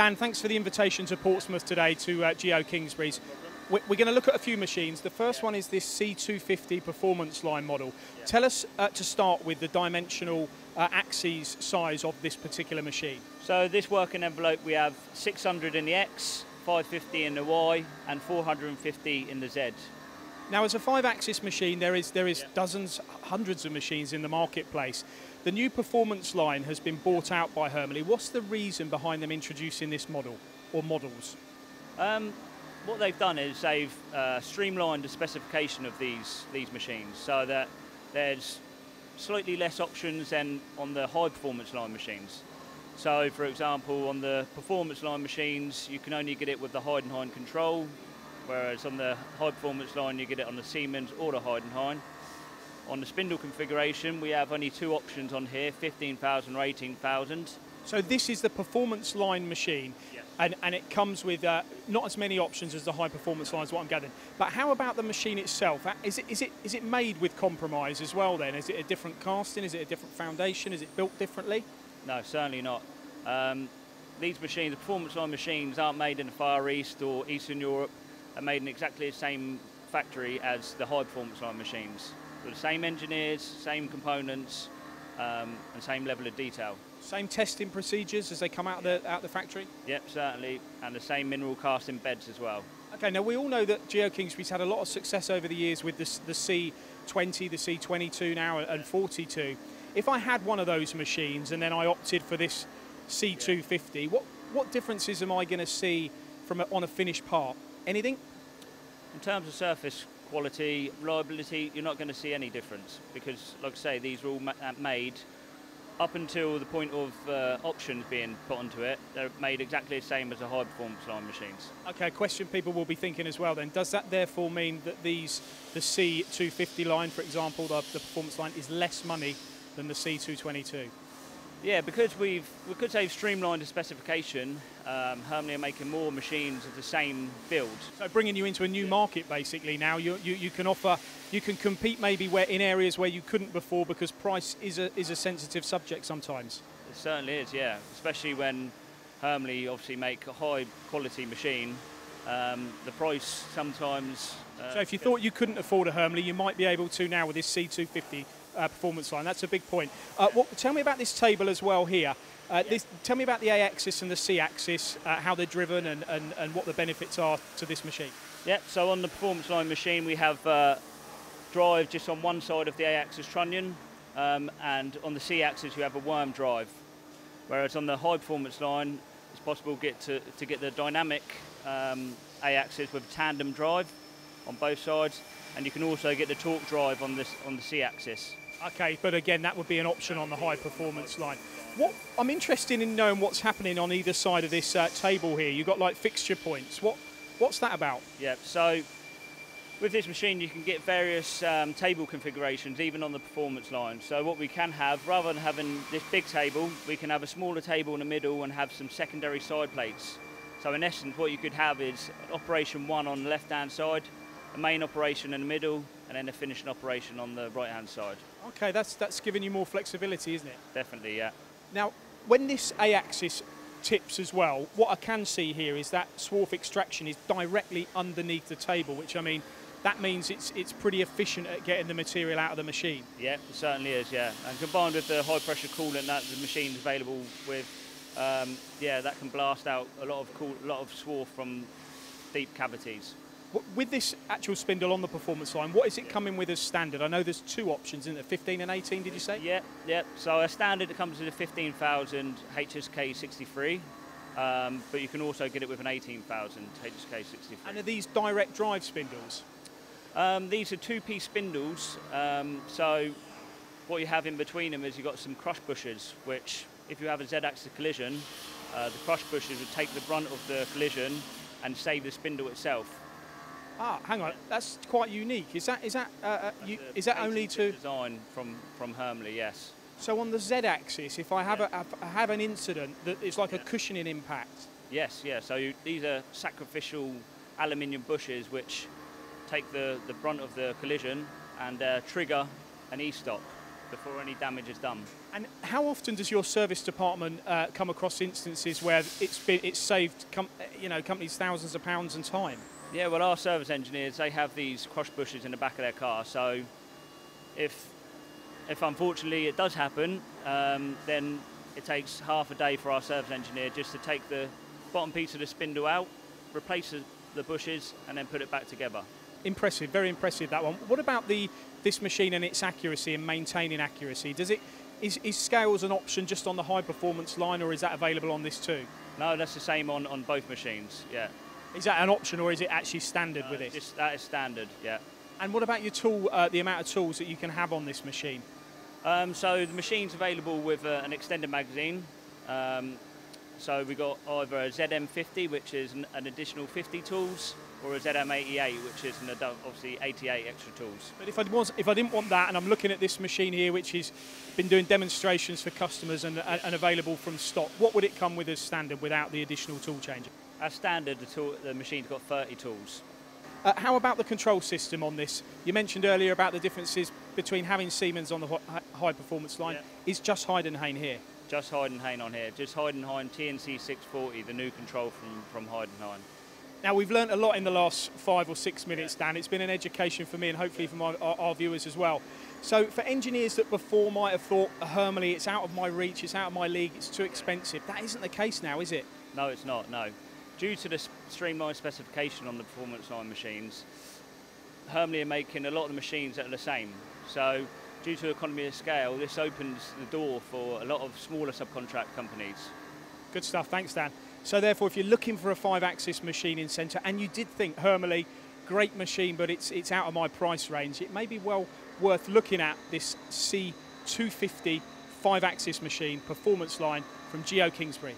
Dan, thanks for the invitation to Portsmouth today to uh, Geo Kingsbury's. We're, going to look at a few machines. The first one is this C250 performance line model. Tell us uh, to start with the dimensional uh, axes size of this particular machine. So this working envelope we have 600 in the X, 550 in the Y, and 450 in the Z. Now, as a five-axis machine, there is there is dozens, hundreds of machines in the marketplace. The new performance line has been bought out by Hermle. What's the reason behind them introducing this model or models? Um, what they've done is they've uh, streamlined the specification of these these machines so that there's slightly less options than on the high performance line machines. So, for example, on the performance line machines, you can only get it with the Heidenhain control, whereas on the high performance line you get it on the Siemens or the Heidenhain. On the spindle configuration we have only two options on here, 15,000 or 18,000. So this is the performance line machine Yes. and, and it comes with uh, not as many options as the high performance lines, what I'm gathering. But how about the machine itself? Uh, Is it, is, it, is it made with compromise as well then? Is it a different casting? Is it a different foundation? Is it built differently? No, certainly not. Um, these machines, the performance line machines, aren't made in the Far East or Eastern Europe. Are made in exactly the same factory as the high performance line machines. With the same engineers, same components, um, and same level of detail. Same testing procedures as they come out of the, out the factory? Yep, certainly, and the same mineral casting beds as well. Okay, now we all know that Geo Kingsbury's had a lot of success over the years with the, the C20, the C22 now, and 42. If I had one of those machines and then I opted for this C250, what, what differences am I going to see from a, on a finished part? Anything? In terms of surface quality, reliability, you're not going to see any difference because, like I say, these are all ma- uh, made up until the point of uh, options being put onto it. They're made exactly the same as the high performance line machines. Okay, a question people will be thinking as well then. Does that therefore mean that these, the C250 line, for example, the, the performance line, is less money than the C222? Yeah, because we've because they've streamlined the specification, um, Hermle are making more machines of the same build. So bringing you into a new market basically now, you, you, you can offer, you can compete maybe where in areas where you couldn't before because price is a, is a sensitive subject sometimes. It certainly is, yeah. Especially when Hermle obviously make a high quality machine. Um, the price sometimes. Uh, So if you thought you couldn't afford a Hermle, you might be able to now with this C250 uh, performance line. That's a big point. Uh, what, tell me about this table as well here. Uh, this, tell me about the A-axis and the C-axis, uh, how they're driven and, and, and what the benefits are to this machine. Yep, so on the performance line machine we have uh, drive just on one side of the A-axis trunnion um, and on the C-axis you have a worm drive. Whereas on the high performance line it's possible get to, to get the dynamic um, A-axis with tandem drive on both sides and you can also get the torque drive on, this, on the C-axis. Okay, but again, that would be an option on the high performance line. What I'm interested in knowing what's happening on either side of this uh, table here. You've got like fixture points. What what's that about? Yep, so with this machine you can get various um, table configurations even on the performance line. So what we can have, rather than having this big table, we can have a smaller table in the middle and have some secondary side plates. So in essence what you could have is operation one on the left hand side, a main operation in the middle, and then a finishing operation on the right hand side. Okay, that's that's giving you more flexibility, isn't it? Definitely, yeah. Now, when this A-axis tips as well, what I can see here is that swarf extraction is directly underneath the table, which I mean, that means it's it's pretty efficient at getting the material out of the machine. Yeah, it certainly is, yeah. And combined with the high pressure coolant that the machine's available with, um, yeah, that can blast out a lot of cool, a lot of swarf from deep cavities. With this actual spindle on the performance line, what is it coming with as standard? I know there's two options, isn't there? 15 and 18, did you say? Yeah, yeah. So a standard it comes with a 15,000 HSK 63, um, but you can also get it with an 18,000 HSK 63. And are these direct drive spindles? Um, these are two-piece spindles. Um, so what you have in between them is you've got some crush bushes, which if you have a Z-axis collision, uh, the crush bushes would take the brunt of the collision and save the spindle itself. Ah, hang on, that's quite unique. Is that is that uh, uh, you, is that only to design from from Hermle? Yes. so on the Z-axis? If I have a I have an incident that is like a cushioning impact. Yes, yeah. So you, these are sacrificial aluminium bushes which take the, the brunt of the collision and uh, trigger an e-stop. Before any damage is done. And how often does your service department uh, come across instances where it's been it's saved com- you know companies thousands of pounds and time? Yeah, well, our service engineers they have these crush bushes in the back of their car, so if if unfortunately it does happen, um, then it takes half a day for our service engineer just to take the bottom piece of the spindle out, replace the bushes, and then put it back together. Impressive, very impressive that one. What about the this machine and its accuracy and maintaining accuracy? Does it is, is scales an option just on the high performance line, or is that available on this too? No, that's the same on, on both machines. Yeah. Is that an option, or is it actually standard No, with it? Just, that is standard. Yeah. And what about your tool? Uh, the amount of tools that you can have on this machine? Um, so the machine's available with uh, an extended magazine. Um, so we got either a ZM50, which is an, an additional 50 tools, or a ZM88, which is an adult, obviously 88 extra tools. But if I was, if I didn't want that, and I'm looking at this machine here, which has been doing demonstrations for customers and, and, available from stock, what would it come with as standard without the additional tool changer? As standard, the, tool, the machine's got 30 tools. Uh, how about the control system on this? You mentioned earlier about the differences between having Siemens on the high performance line. Yeah. Is just Heidenhain here? Just Heidenhain on here. Just Heidenhain TNC 640, the new control from, from Heidenhain. Now we've learnt a lot in the last five or six minutes, Dan. It's been an education for me and hopefully for my, our, our viewers as well. So for engineers that before might have thought Hermle, it's out of my reach, it's out of my league, it's too expensive. That isn't the case now, is it? No, it's not, no. Due to the streamlined specification on the performance line machines, Hermle are making a lot of the machines that are the same. So, due to economy of scale, this opens the door for a lot of smaller subcontract companies. Good stuff. Thanks, Dan. So therefore, if you're looking for a five-axis machining centre and you did think Hermle, great machine, but it's it's out of my price range, it may be well worth looking at this C250 five-axis machine performance line from Geo Kingsbury.